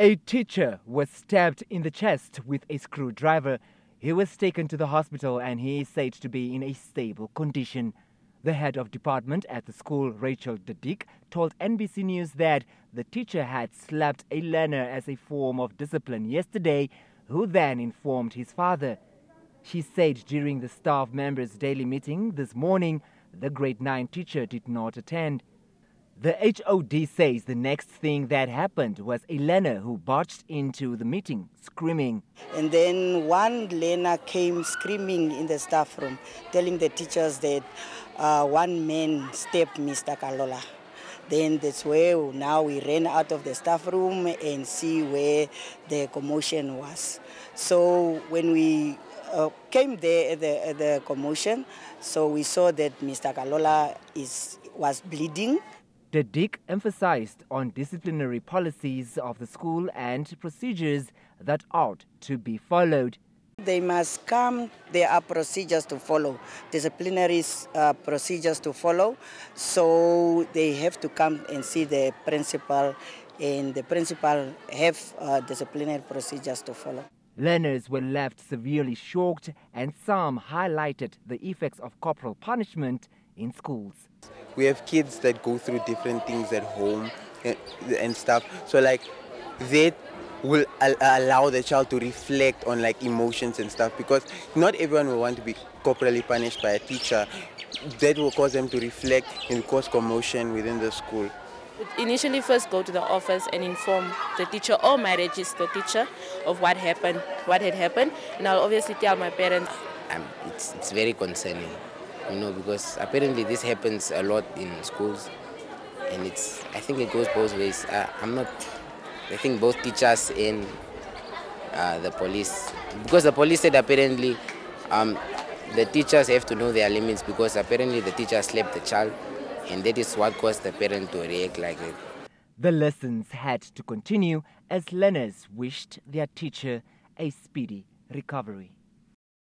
A teacher was stabbed in the chest with a screwdriver. He was taken to the hospital and he is said to be in a stable condition. The head of department at the school, Rachel Dedik, told NBC News that the teacher had slapped a learner as a form of discipline yesterday, who then informed his father. She said during the staff members' daily meeting this morning, the grade 9 teacher did not attend. The HOD says the next thing that happened was a learner who barged into the meeting screaming. And then one learner came screaming in the staff room, telling the teachers that uh, one man stabbed Mr. Kalola. Then that's where now we ran out of the staff room and see where the commotion was. So when we uh, came there at the, at the commotion, so we saw that Mr. Kalola is, was bleeding Dedik emphasized on disciplinary policies of the school and procedures that ought to be followed. They must come, there are procedures to follow, disciplinary uh, procedures to follow. So they have to come and see the principal, and the principal have uh, disciplinary procedures to follow. Learners were left severely shocked, and some highlighted the effects of corporal punishment in schools. We have kids that go through different things at home and, and stuff. So like that will al allow the child to reflect on like emotions and stuff because not everyone will want to be corporally punished by a teacher. That will cause them to reflect and cause commotion within the school. Initially first go to the office and inform the teacher or my registered teacher of what happened, what had happened. And I'll obviously tell my parents. Um, it's, it's very concerning you know, because apparently this happens a lot in schools, and it's I think it goes both ways. Uh, I'm not. I think both teachers and uh, the police, because the police said apparently um, the teachers have to know their limits because apparently the teacher slapped the child, and that is what caused the parent to react like that. The lessons had to continue as learners wished their teacher a speedy recovery.